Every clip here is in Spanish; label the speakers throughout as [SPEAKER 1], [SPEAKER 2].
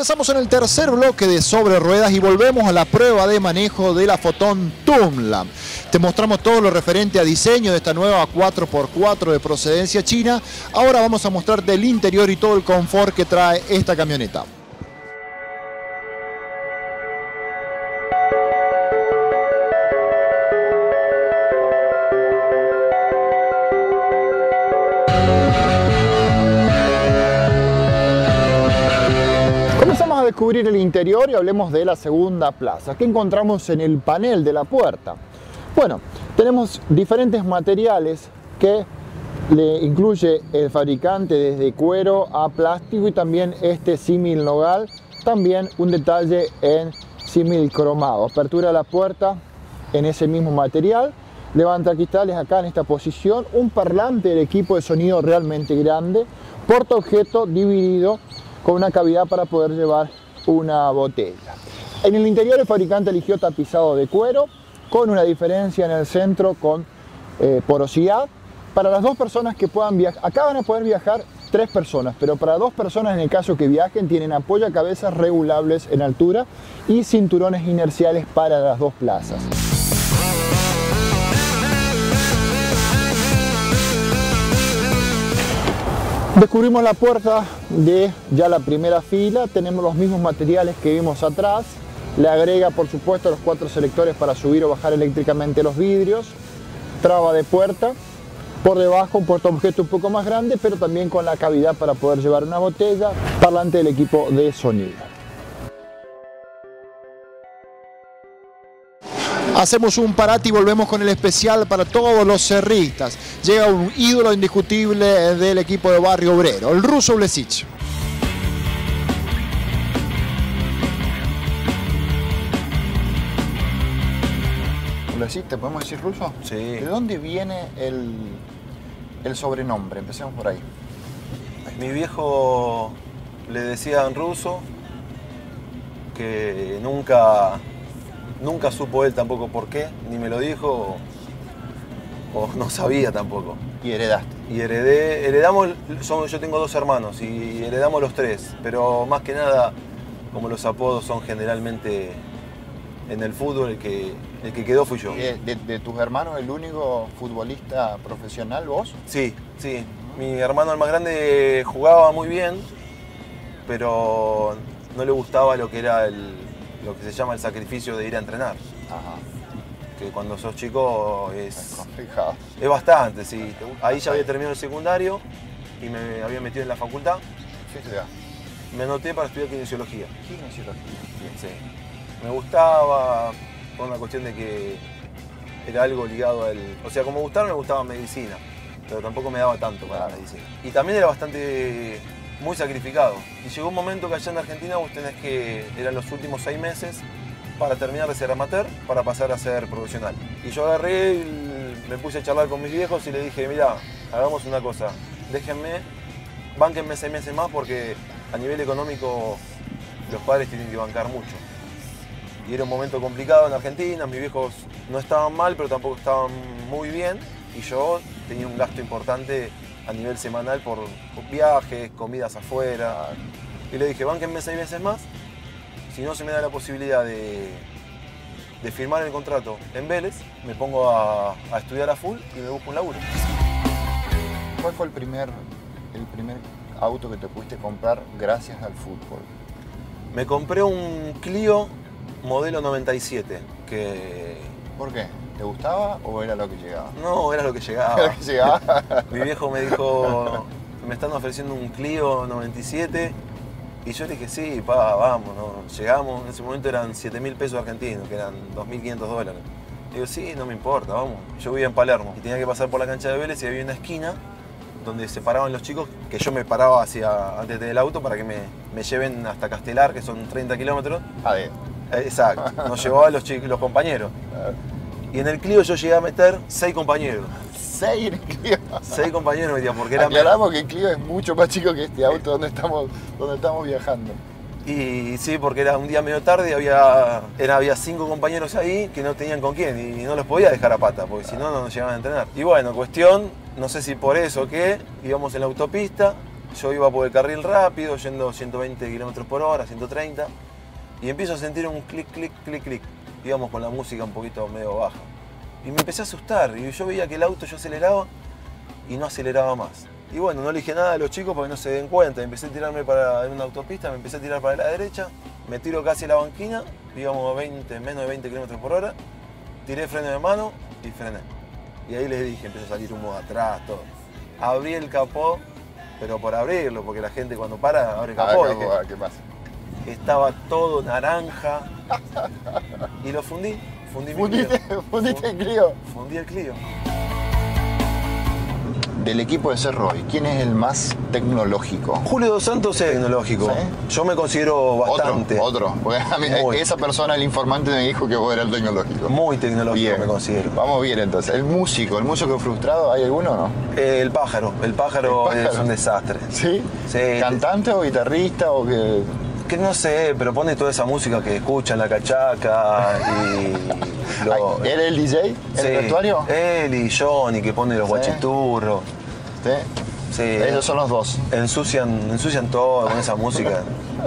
[SPEAKER 1] Ingresamos en el tercer bloque de Sobre Ruedas y volvemos a la prueba de manejo de la Fotón Tumla. Te mostramos todo lo referente a diseño de esta nueva 4x4 de procedencia china. Ahora vamos a mostrarte el interior y todo el confort que trae esta camioneta. Comenzamos a descubrir el interior y hablemos de la segunda plaza. ¿Qué encontramos en el panel de la puerta? Bueno, tenemos diferentes materiales que le incluye el fabricante desde cuero a plástico y también este símil nogal, también un detalle en símil cromado. Apertura de la puerta en ese mismo material, levanta cristales acá en esta posición, un parlante del equipo de sonido realmente grande, porta objeto dividido con una cavidad para poder llevar una botella. En el interior el fabricante eligió tapizado de cuero con una diferencia en el centro con eh, porosidad para las dos personas que puedan viajar, acá van a poder viajar tres personas, pero para dos personas en el caso que viajen tienen apoyo a cabezas regulables en altura y cinturones inerciales para las dos plazas. Descubrimos la puerta de ya la primera fila, tenemos los mismos materiales que vimos atrás, le agrega por supuesto los cuatro selectores para subir o bajar eléctricamente los vidrios, traba de puerta, por debajo un puerto objeto un poco más grande, pero también con la cavidad para poder llevar una botella, parlante del equipo de sonido. Hacemos un parate y volvemos con el especial para todos los cerristas. Llega un ídolo indiscutible del equipo de Barrio Obrero, el ruso Blesic. Blesic, ¿te podemos decir ruso?
[SPEAKER 2] Sí.
[SPEAKER 1] ¿De dónde viene el, el sobrenombre? Empecemos por ahí.
[SPEAKER 2] Mi viejo le decía en ruso que nunca, nunca supo él tampoco por qué, ni me lo dijo, o no sabía tampoco.
[SPEAKER 1] Y heredaste.
[SPEAKER 2] Y heredé, heredamos, somos- yo tengo dos hermanos y heredamos los tres, pero más que nada, como los apodos son generalmente en el fútbol, el que, el que quedó fui yo.
[SPEAKER 1] ¿De, de- de tus hermanos el único futbolista profesional vos?
[SPEAKER 2] Sí, sí. Mi hermano el más grande jugaba muy bien, pero no le gustaba lo que era el, lo que se llama el sacrificio de ir a entrenar.
[SPEAKER 1] Ajá.
[SPEAKER 2] Que cuando sos chico es,
[SPEAKER 1] Complicado.
[SPEAKER 2] es bastante, sí. Ahí ya había terminado el secundario y me había metido en la facultad.
[SPEAKER 1] ¿Qué estudiás?
[SPEAKER 2] Me anoté para estudiar kinesiología.
[SPEAKER 1] Kinesiología.
[SPEAKER 2] Sí. Me gustaba, por una cuestión de que era algo ligado al. O sea, como gustar me gustaba medicina, pero tampoco me daba tanto para la medicina. Y también era bastante. Muy sacrificado. Y llegó un momento que allá en Argentina vos tenés que. eran los últimos seis meses para terminar de ser amateur para pasar a ser profesional. Y yo agarré, y me puse a charlar con mis viejos y le dije: mira, hagamos una cosa, déjenme, bánquenme seis meses más porque a nivel económico los padres tienen que bancar mucho. Y era un momento complicado en Argentina, mis viejos no estaban mal, pero tampoco estaban muy bien. Y yo tenía un gasto importante a nivel semanal por, viajes, comidas afuera. Y le dije, bánquenme seis meses más. Si no se me da la posibilidad de, de firmar el contrato en Vélez, me pongo a, a estudiar a full y me busco un laburo.
[SPEAKER 1] ¿Cuál fue el primer, el primer auto que te pudiste comprar gracias al fútbol?
[SPEAKER 2] Me compré un Clio modelo 97, que
[SPEAKER 1] ¿Por qué? ¿Te gustaba o era lo que llegaba?
[SPEAKER 2] no era lo que llegaba.
[SPEAKER 1] Era lo que llegaba.
[SPEAKER 2] Mi viejo me dijo, me están ofreciendo un Clio 97 y yo le dije, sí, pa, vamos, ¿no? llegamos, en ese momento eran 7 mil pesos argentinos, que eran 2.500 dólares. Digo, sí, no me importa, vamos. Yo vivía en Palermo y tenía que pasar por la cancha de Vélez y había una esquina donde se paraban los chicos, que yo me paraba hacia, antes del auto para que me, me lleven hasta Castelar, que son 30 kilómetros.
[SPEAKER 1] A ver.
[SPEAKER 2] Eh, Exacto, nos llevaban los, chicos, los compañeros. Y en el Clio yo llegué a meter 6 compañeros.
[SPEAKER 1] Seis en el Clio.
[SPEAKER 2] 6 compañeros metían, porque era
[SPEAKER 1] Aclaramos que el Clio es mucho más chico que este auto donde estamos, donde estamos viajando.
[SPEAKER 2] Y sí, porque era un día medio tarde, había, era, había cinco compañeros ahí que no tenían con quién y no los podía dejar a pata, porque si no, no nos llegaban a entrenar. Y bueno, cuestión, no sé si por eso o qué, íbamos en la autopista yo iba por el carril rápido, yendo 120 km por hora, 130, y empiezo a sentir un clic, clic, clic, clic. Íbamos con la música un poquito medio baja. Y me empecé a asustar, y yo veía que el auto yo aceleraba y no aceleraba más. Y bueno, no le dije nada a los chicos para que no se den cuenta. Empecé a tirarme para en una autopista, me empecé a tirar para la derecha, me tiro casi a la banquina, íbamos a 20, menos de 20 km por hora, tiré freno de mano y frené. Y ahí les dije, empezó a salir humo de atrás, todo. Abrí el capó, pero por abrirlo, porque la gente cuando para abre el capó.
[SPEAKER 1] Ah,
[SPEAKER 2] dije,
[SPEAKER 1] capó, ¿Qué pasa?
[SPEAKER 2] estaba todo naranja y lo fundí. Fundí mi
[SPEAKER 1] Fundiste,
[SPEAKER 2] Clio.
[SPEAKER 1] fundiste el Clio.
[SPEAKER 2] Fundí el Clio.
[SPEAKER 1] Del equipo de Cerroy, ¿quién es el más tecnológico?
[SPEAKER 2] Julio Dos Santos es tecnológico.
[SPEAKER 1] ¿Sí?
[SPEAKER 2] Yo me considero bastante.
[SPEAKER 1] Otro, otro. Porque a mí-
[SPEAKER 2] Muy.
[SPEAKER 1] esa persona, el informante, me dijo que vos eras el tecnológico.
[SPEAKER 2] Muy tecnológico
[SPEAKER 1] Bien.
[SPEAKER 2] me considero.
[SPEAKER 1] Vamos bien entonces. El músico, el músico frustrado, ¿hay alguno o no?
[SPEAKER 2] Eh, el pájaro. El pájaro,
[SPEAKER 1] El pájaro.
[SPEAKER 2] es un desastre.
[SPEAKER 1] ¿Sí?
[SPEAKER 2] Sí.
[SPEAKER 1] ¿Cantante o guitarrista o que.?
[SPEAKER 2] Que no sé, pero pone toda esa música que escuchan la cachaca y. lo-
[SPEAKER 1] Ay, ¿Él es el DJ? ¿El
[SPEAKER 2] Sí,
[SPEAKER 1] vestuario?
[SPEAKER 2] Él y Johnny que pone los
[SPEAKER 1] Sí.
[SPEAKER 2] guachiturros.
[SPEAKER 1] Sí.
[SPEAKER 2] Sí.
[SPEAKER 1] Ellos son los dos.
[SPEAKER 2] Ensucian, ensucian todo con esa música.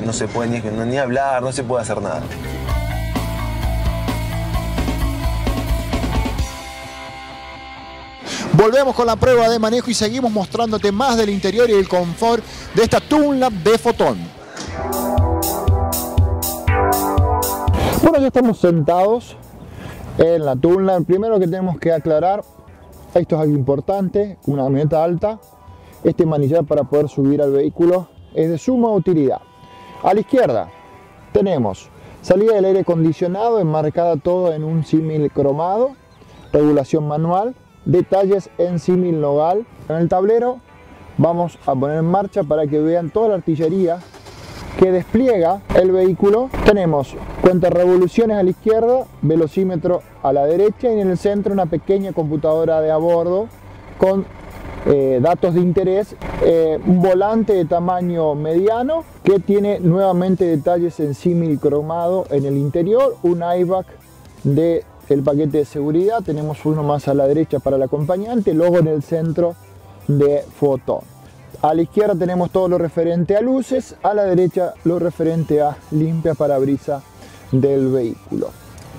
[SPEAKER 2] No se puede ni, ni hablar, no se puede hacer nada.
[SPEAKER 1] Volvemos con la prueba de manejo y seguimos mostrándote más del interior y el confort de esta Tunlab de Fotón. Bueno, ya estamos sentados en la Tunlab. Primero que tenemos que aclarar, esto es algo importante, una camioneta alta, este manillar para poder subir al vehículo es de suma utilidad. A la izquierda tenemos salida del aire acondicionado enmarcada todo en un símil cromado, regulación manual, detalles en símil nogal. En el tablero vamos a poner en marcha para que vean toda la artillería que despliega el vehículo. Tenemos cuenta revoluciones a la izquierda, velocímetro a la derecha y en el centro una pequeña computadora de a bordo con eh, datos de interés, eh, un volante de tamaño mediano que tiene nuevamente detalles en símil cromado en el interior, un iBack de el paquete de seguridad, tenemos uno más a la derecha para el acompañante, luego en el centro de Fotón. A la izquierda tenemos todo lo referente a luces, a la derecha lo referente a limpia parabrisa del vehículo.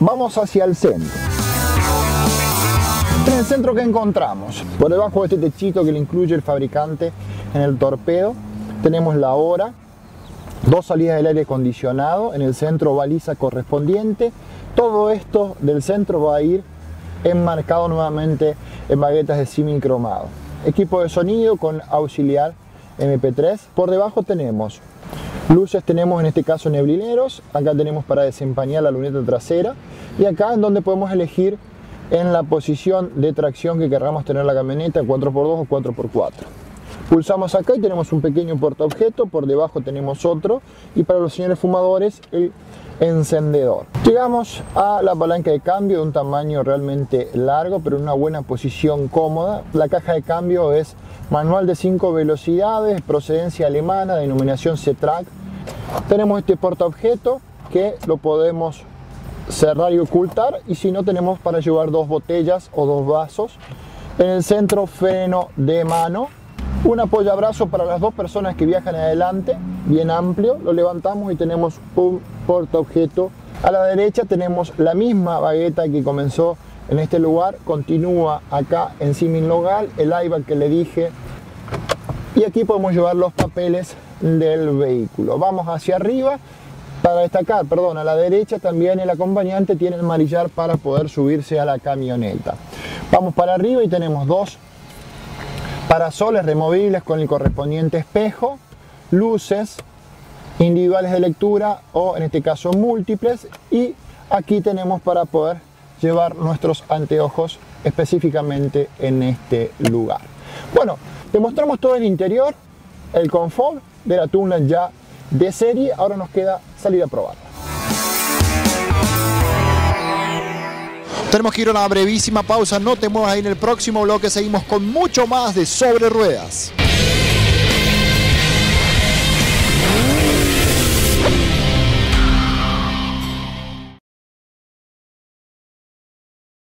[SPEAKER 1] Vamos hacia el centro. En el centro que encontramos, por debajo de este techito que le incluye el fabricante en el torpedo, tenemos la hora, dos salidas del aire acondicionado, en el centro baliza correspondiente. Todo esto del centro va a ir enmarcado nuevamente en baguetas de símil cromado. Equipo de sonido con auxiliar MP3. Por debajo tenemos luces, tenemos en este caso neblineros, acá tenemos para desempañar la luneta trasera y acá en donde podemos elegir en la posición de tracción que querramos tener la camioneta 4x2 o 4x4. Pulsamos acá y tenemos un pequeño portaobjeto, por debajo tenemos otro y para los señores fumadores el encendedor. Llegamos a la palanca de cambio de un tamaño realmente largo pero en una buena posición cómoda. La caja de cambio es manual de 5 velocidades, procedencia alemana, denominación C-Track. Tenemos este portaobjeto que lo podemos cerrar y ocultar y si no tenemos para llevar dos botellas o dos vasos. En el centro freno de mano, un apoyabrazo para las dos personas que viajan adelante, bien amplio, lo levantamos y tenemos un portaobjeto. A la derecha tenemos la misma bagueta que comenzó en este lugar, continúa acá en Simin Logal, el iBack que le dije, y aquí podemos llevar los papeles del vehículo. Vamos hacia arriba para destacar, perdón, a la derecha también el acompañante tiene el manillar para poder subirse a la camioneta. Vamos para arriba y tenemos dos parasoles removibles con el correspondiente espejo, luces individuales de lectura o en este caso múltiples y aquí tenemos para poder llevar nuestros anteojos específicamente en este lugar. Bueno, te mostramos todo el interior, el confort de la Tunland ya de serie, ahora nos queda salir a probarla. Tenemos que ir a una brevísima pausa, no te muevas ahí en el próximo bloque, seguimos con mucho más de Sobre Ruedas.